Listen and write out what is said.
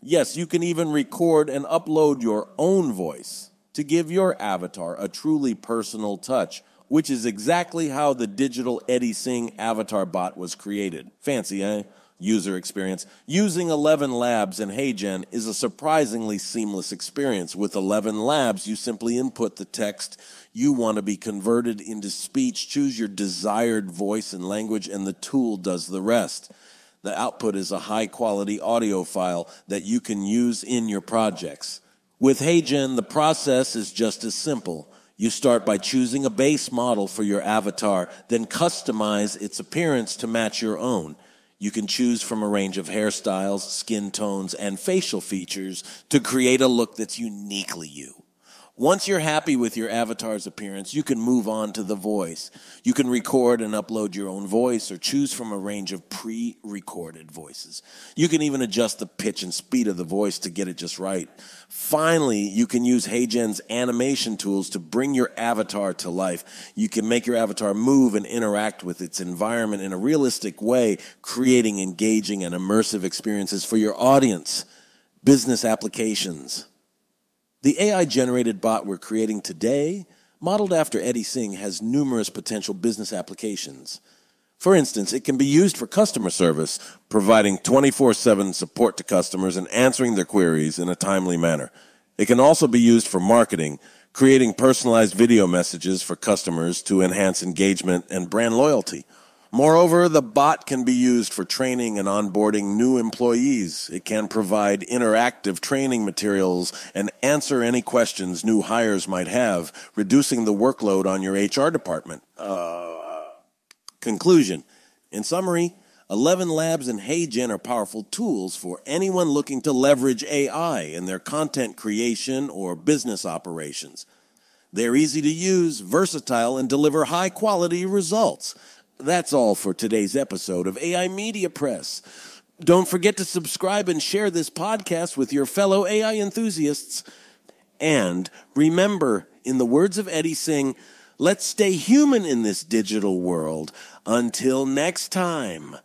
Yes, you can even record and upload your own voice to give your avatar a truly personal touch, which is exactly how the digital Eddie Sing avatar bot was created. Fancy, eh? User experience. Using ElevenLabs and HeyGen is a surprisingly seamless experience. With ElevenLabs, you simply input the text you want to be converted into speech, choose your desired voice and language, and the tool does the rest. The output is a high quality audio file that you can use in your projects. With HeyGen, the process is just as simple. You start by choosing a base model for your avatar, then customize its appearance to match your own. You can choose from a range of hairstyles, skin tones, and facial features to create a look that's uniquely you. Once you're happy with your avatar's appearance, you can move on to the voice. You can record and upload your own voice or choose from a range of pre recorded voices. You can even adjust the pitch and speed of the voice to get it just right. Finally, you can use HeyGen's animation tools to bring your avatar to life. You can make your avatar move and interact with its environment in a realistic way, creating engaging and immersive experiences for your audience. Business applications. The AI generated bot we're creating today, modeled after Eddie Sing, has numerous potential business applications. For instance, it can be used for customer service, providing 24 7 support to customers and answering their queries in a timely manner. It can also be used for marketing, creating personalized video messages for customers to enhance engagement and brand loyalty. Moreover, the bot can be used for training and onboarding new employees. It can provide interactive training materials and answer any questions new hires might have, reducing the workload on your HR department. Uh, conclusion. In summary, ElevenLabs and HeyGen are powerful tools for anyone looking to leverage AI in their content creation or business operations. They're easy to use, versatile, and deliver high quality results. That's all for today's episode of AI Media Press. Don't forget to subscribe and share this podcast with your fellow AI enthusiasts. And remember, in the words of Eddie Sing, let's stay human in this digital world. Until next time.